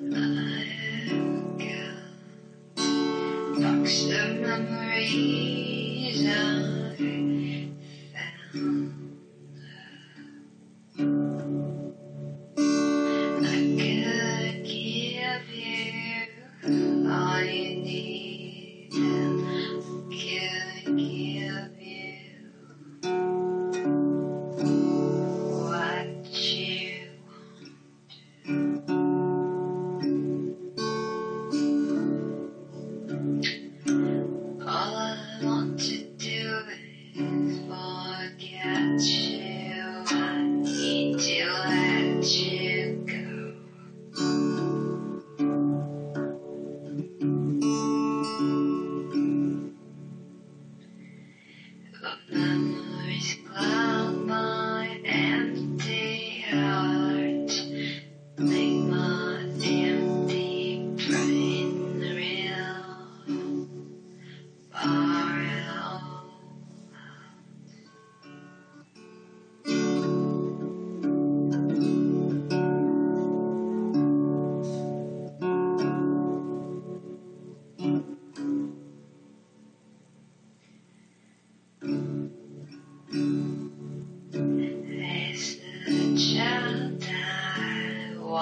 A box of memories found. I could give you all you need I want to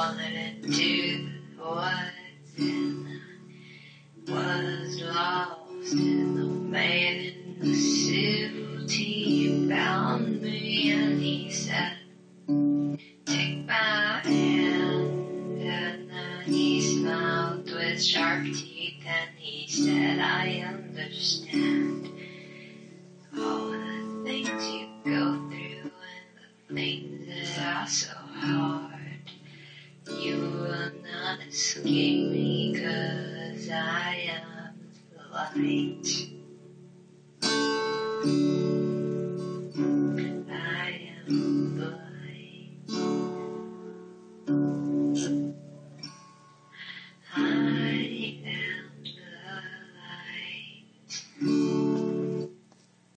I wanted to do was in, lost in the maiden the suit. He found me and he said, Take my hand. And then he smiled with sharp teeth and he said, I understand all the things you go through and the things that are so hard. Escape me cause I am the light.